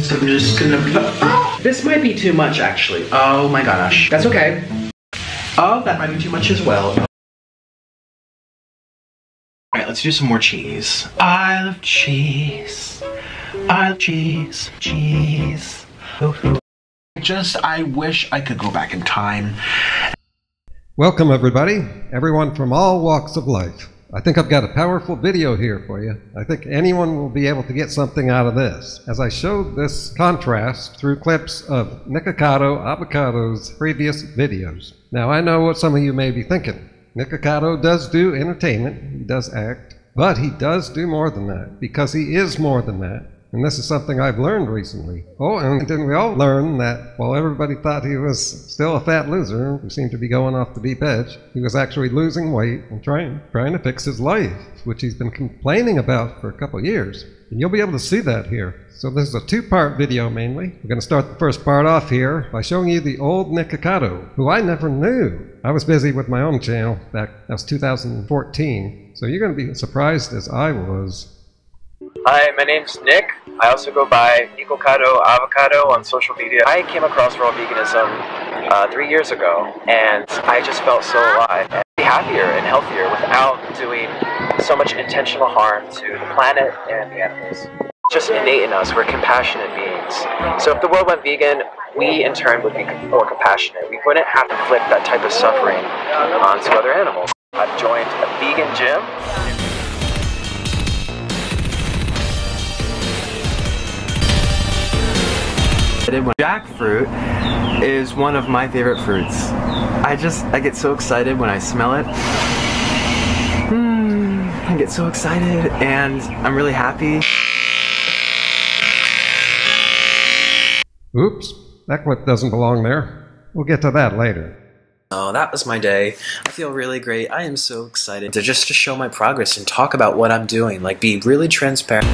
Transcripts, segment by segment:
So I'm just gonna. This might be too much, actually. Oh my gosh. That's okay. Oh, that might be too much as well. Alright, let's do some more cheese. I love cheese. I love cheese. Cheese. Just, I wish I could go back in time. Welcome, everybody, everyone from all walks of life. I think I've got a powerful video here for you. I think anyone will be able to get something out of this. As I showed this contrast through clips of Nikocado Avocado's previous videos. Now, I know what some of you may be thinking. Nikocado does do entertainment, he does act, but he does do more than that, because he is more than that. And this is something I've learned recently. Oh, and didn't we all learn that while everybody thought he was still a fat loser who seemed to be going off the deep edge, he was actually losing weight and trying, trying to fix his life, which he's been complaining about for a couple years. And you'll be able to see that here. So this is a two-part video mainly. We're going to start the first part off here by showing you the old Nikocado, who I never knew. I was busy with my own channel back, that was 2014. So you're going to be surprised as I was Hi, my name's Nick. I also go by Nikocado Avocado on social media. I came across raw veganism uh, three years ago, and I just felt so alive and happier and healthier without doing so much intentional harm to the planet and the animals. Just innate in us, we're compassionate beings. So if the world went vegan, we in turn would be more compassionate. We wouldn't have to inflict that type of suffering onto other animals. I've joined a vegan gym Jackfruit is one of my favorite fruits. I just, I get so excited when I smell it. Hmm, I get so excited and I'm really happy. Oops, that clip doesn't belong there. We'll get to that later. Oh, that was my day. I feel really great. I am so excited to just to show my progress and talk about what I'm doing, like be really transparent.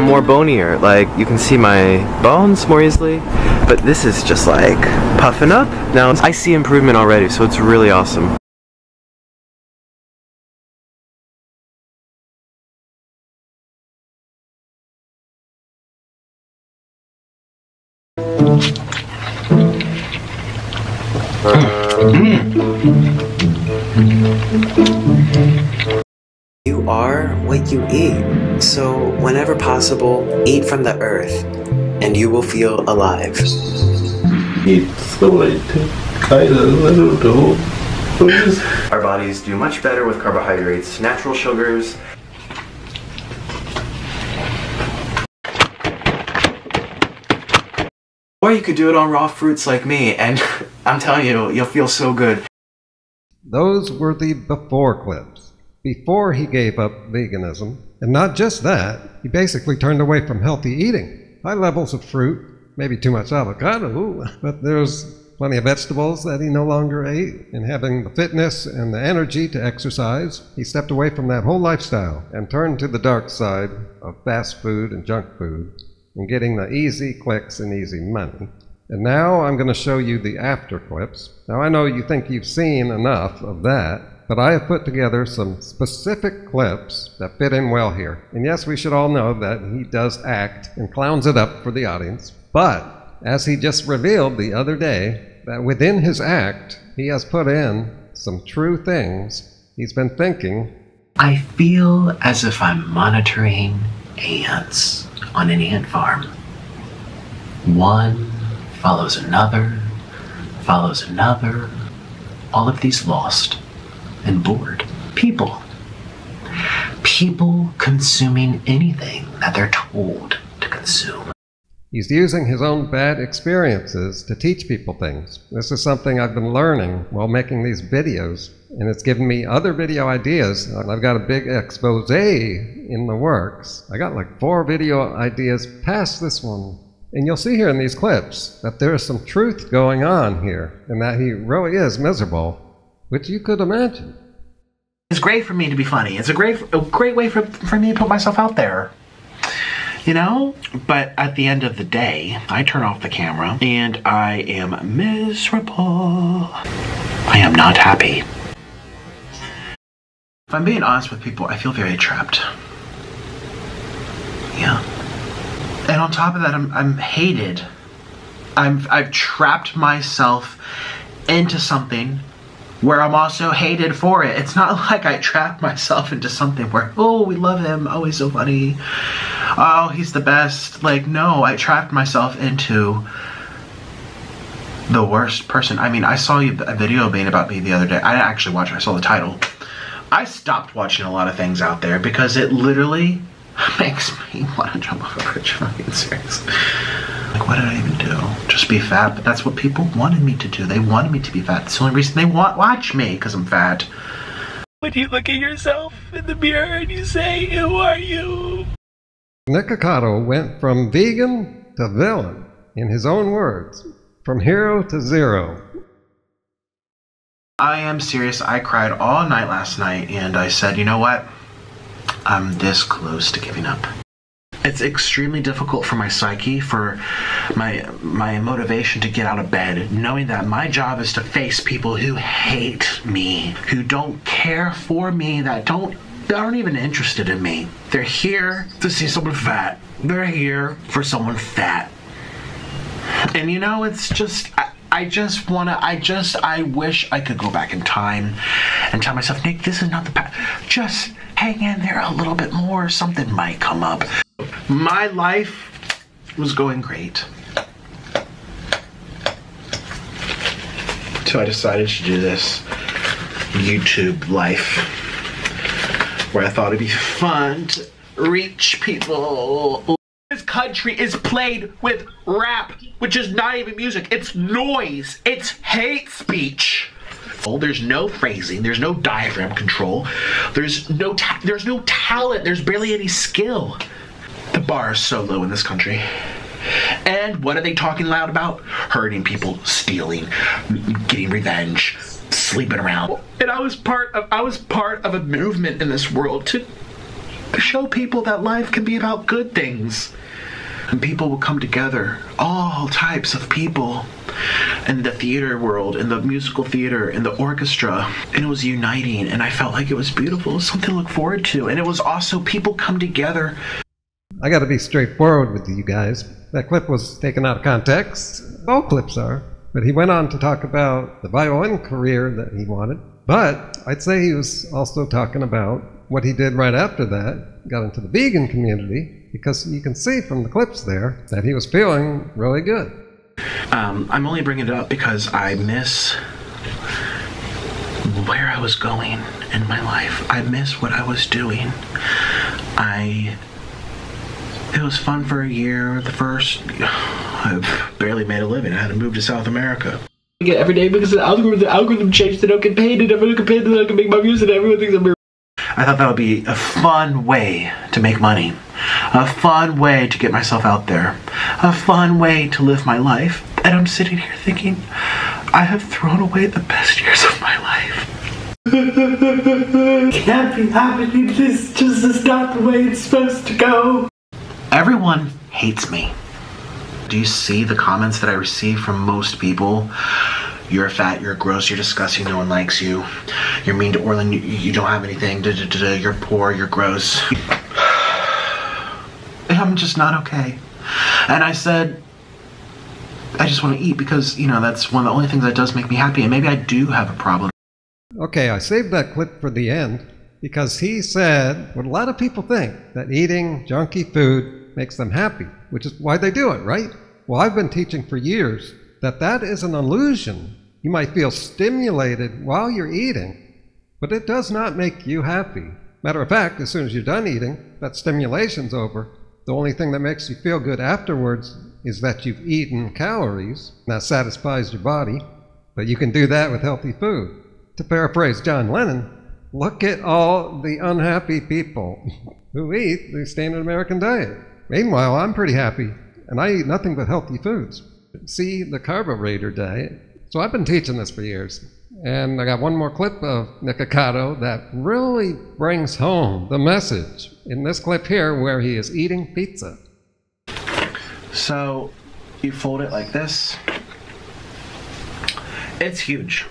I'm more bonier, like you can see my bones more easily, but this is just like puffing up. Now I see improvement already, so it's really awesome. Mm. You are what you eat. So, whenever possible, eat from the earth, and you will feel alive. It's so late kind of little dough. Our bodies do much better with carbohydrates, natural sugars. Or you could do it on raw fruits like me, and I'm telling you, you'll feel so good. Those were the before clips. Before he gave up veganism. And not just that, he basically turned away from healthy eating. High levels of fruit, maybe too much avocado, but there's plenty of vegetables that he no longer ate. And having the fitness and the energy to exercise, he stepped away from that whole lifestyle and turned to the dark side of fast food and junk food and getting the easy clicks and easy money. And now I'm going to show you the after clips. Now I know you think you've seen enough of that, but I have put together some specific clips that fit in well here. And yes, we should all know that he does act and clowns it up for the audience. But as he just revealed the other day, that within his act, he has put in some true things he's been thinking. I feel as if I'm monitoring ants on an ant farm. One follows another, follows another, all of these lost and bored people. People consuming anything that they're told to consume. He's using his own bad experiences to teach people things. This is something I've been learning while making these videos, and it's given me other video ideas. I've got a big expose in the works. I got like four video ideas past this one. And you'll see here in these clips that there is some truth going on here, and that he really is miserable, which you could imagine. It's great for me to be funny. It's a great, a great way for, for me to put myself out there. You know? But at the end of the day, I turn off the camera and I am miserable. I am not happy. If I'm being honest with people, I feel very trapped. Yeah. And on top of that, I'm, I'm hated. I'm, I've trapped myself into something where I'm also hated for it. It's not like I trapped myself into something where, oh, we love him. Oh, he's so funny. Oh, he's the best. Like, no, I trapped myself into the worst person. I mean, I saw a video being about me the other day. I didn't actually watch it. I saw the title. I stopped watching a lot of things out there because it literally makes me want to jump off a bridge. I'm serious. Like, what did I even do? Just be fat? But that's what people wanted me to do. They wanted me to be fat. That's the only reason they want watch me because I'm fat. When you look at yourself in the mirror and you say, Who are you? Nikocado went from vegan to villain, in his own words, from hero to zero. I am serious. I cried all night last night and I said, you know what? I'm this close to giving up. It's extremely difficult for my psyche, for my my motivation to get out of bed, knowing that my job is to face people who hate me, who don't care for me, that don't that aren't even interested in me. They're here to see someone fat. They're here for someone fat. And you know, it's just I, I just wanna I just I wish I could go back in time and tell myself, Nick, this is not the path. Just hang in there a little bit more. Something might come up. My life was going great. So I decided to do this YouTube life where I thought it'd be fun to reach people. This country is played with rap, which is not even music. It's noise. It's hate speech. Oh, there's no phrasing. There's no diaphragm control. There's no there's no talent. There's barely any skill. The bar is so low in this country. And what are they talking loud about? Hurting people, stealing, getting revenge, sleeping around. And I was part of I was part of a movement in this world to show people that life can be about good things. And people will come together, all types of people, in the theater world, in the musical theater, in the orchestra. And it was uniting, and I felt like it was beautiful, something to look forward to. And it was also people come together. I got to be straightforward with you guys. That clip was taken out of context. All clips are. But he went on to talk about the violin career that he wanted. But I'd say he was also talking about what he did right after that, got into the vegan community, because you can see from the clips there that he was feeling really good. Um, I'm only bringing it up because I miss where I was going in my life. I miss what I was doing. I. It was fun for a year. The first. I've barely made a living. I had to move to South America. Get every day because the algorithm, the algorithm changed. They don't get paid, and everyone get paid, and I can make my music, and everyone thinks I'm. I thought that would be a fun way to make money, a fun way to get myself out there, a fun way to live my life. And I'm sitting here thinking, I have thrown away the best years of my life. Can't be happening. This just is not the way it's supposed to go. Everyone hates me. Do you see the comments that I receive from most people? You're fat, you're gross, you're disgusting, no one likes you. You're mean to Orlin, you, you don't have anything, da, da, da, you're poor, you're gross. I'm just not okay. And I said, I just want to eat because, you know, that's one of the only things that does make me happy, and maybe I do have a problem. Okay, I saved that clip for the end because he said what a lot of people think that eating junky food makes them happy, which is why they do it, right? Well, I've been teaching for years that that is an illusion. You might feel stimulated while you're eating, but it does not make you happy. Matter of fact, as soon as you're done eating, that stimulation's over. The only thing that makes you feel good afterwards is that you've eaten calories. That satisfies your body, but you can do that with healthy food. To paraphrase John Lennon, look at all the unhappy people who eat the standard American diet. Meanwhile, I'm pretty happy, and I eat nothing but healthy foods. See the CarboRaider diet. So I've been teaching this for years. And I got one more clip of Nikocado that really brings home the message in this clip here where he is eating pizza. So you fold it like this. It's huge.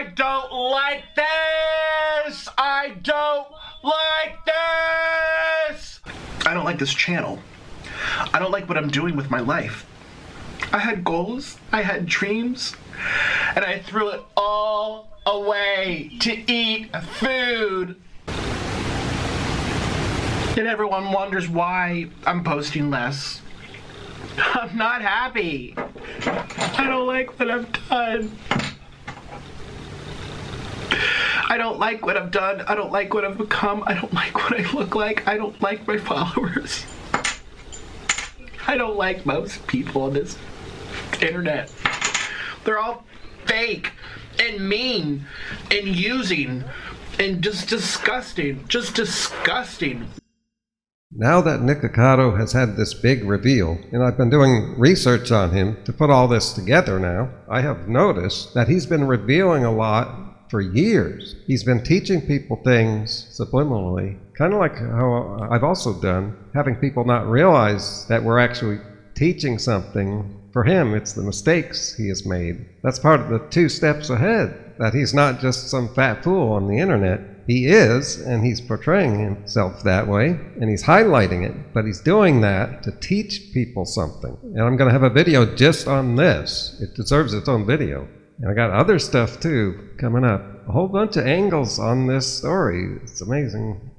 I don't like this! I don't like this! I don't like this channel. I don't like what I'm doing with my life. I had goals, I had dreams, and I threw it all away to eat food. And everyone wonders why I'm posting less. I'm not happy. I don't like what I've done. I don't like what I've done. I don't like what I've become. I don't like what I look like. I don't like my followers. I don't like most people on this internet. They're all fake and mean and using and just disgusting. Just disgusting. Now that Nikocado has had this big reveal, and I've been doing research on him to put all this together now, I have noticed that he's been revealing a lot for years. He's been teaching people things subliminally, kind of like how I've also done, having people not realize that we're actually teaching something. For him, it's the mistakes he has made. That's part of the two steps ahead, that he's not just some fat fool on the internet. He is, and he's portraying himself that way, and he's highlighting it, but he's doing that to teach people something. And I'm going to have a video just on this. It deserves its own video. And I got other stuff too coming up. A whole bunch of angles on this story. It's amazing.